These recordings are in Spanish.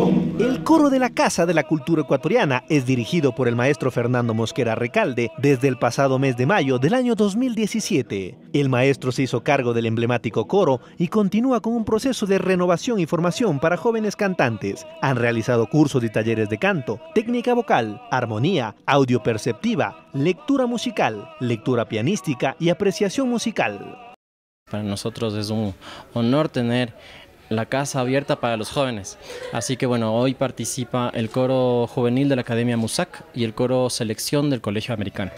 El coro de la Casa de la Cultura Ecuatoriana es dirigido por el maestro Fernando Mosquera Recalde desde el pasado mes de mayo del año 2017. El maestro se hizo cargo del emblemático coro y continúa con un proceso de renovación y formación para jóvenes cantantes. Han realizado cursos y talleres de canto, técnica vocal, armonía, audio perceptiva, lectura musical, lectura pianística y apreciación musical. Para nosotros es un honor tener la casa abierta para los jóvenes. Así que bueno, hoy participa el coro juvenil de la Academia Musac y el coro selección del Colegio Americano.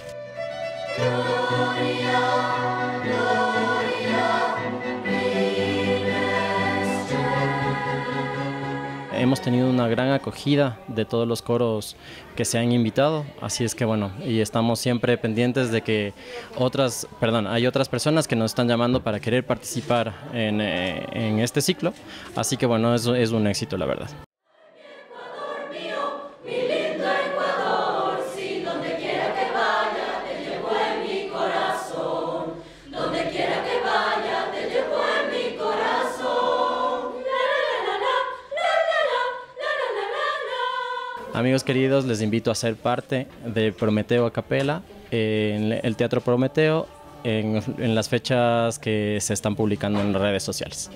Hemos tenido una gran acogida de todos los coros que se han invitado, así es que bueno, y estamos siempre pendientes de que otras, perdón, hay otras personas que nos están llamando para querer participar en, eh, este ciclo, así que bueno, es, es un éxito la verdad. Amigos queridos, les invito a ser parte de Prometeo a Capela en el Teatro Prometeo en, en las fechas que se están publicando en redes sociales.